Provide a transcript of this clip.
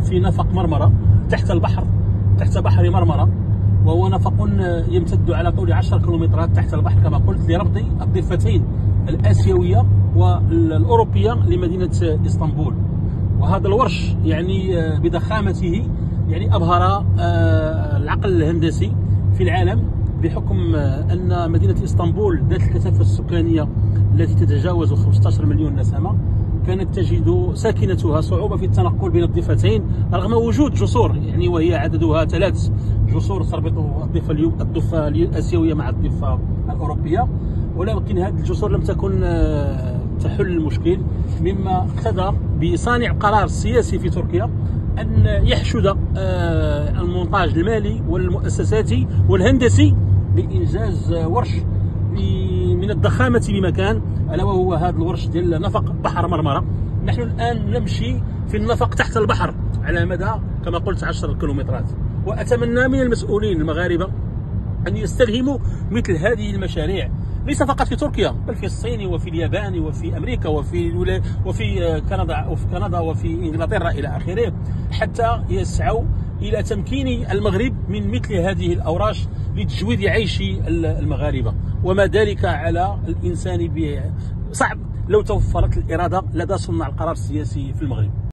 في نفق مرمرة تحت البحر تحت بحر مرمرة وهو نفق يمتد على طول 10 كيلومترات تحت البحر كما قلت لربط الضفتين الآسيوية والأوروبية لمدينة إسطنبول. وهذا الورش يعني بضخامته يعني أبهر آه، العقل الهندسي في العالم بحكم أن مدينة إسطنبول ذات الكثافة السكانية التي تتجاوز 15 مليون نسمة. كانت تجد ساكنتها صعوبة في التنقل بين الضفتين رغم وجود جسور يعني وهي عددها ثلاث جسور تربط الضفة الضفة الآسيوية مع الضفة الأوروبية. ولكن هذه الجسور لم تكن آه، تحل المشكل مما اقتضى بصانع قرار سياسي في تركيا أن يحشد آه، المونتاج المالي والمؤسساتي والهندسي بإنجاز ورش من الضخامة بمكان ألا وهو هذا الورش ديال نفق بحر مرمرة. نحن الآن نمشي في النفق تحت البحر على مدى كما قلت 10 كيلومترات. وأتمنى من المسؤولين المغاربة أن يستلهموا مثل هذه المشاريع. ليس فقط في تركيا بل في الصين وفي اليابان وفي أمريكا وفي وفي كندا وفي كندا وفي إنجلترا إلى آخره حتى يسعوا إلى تمكين المغرب من مثل هذه الأوراش لتجويد عيش المغاربة. وما ذلك على الإنسان صعب لو توفرت الإرادة لدى صناع القرار السياسي في المغرب.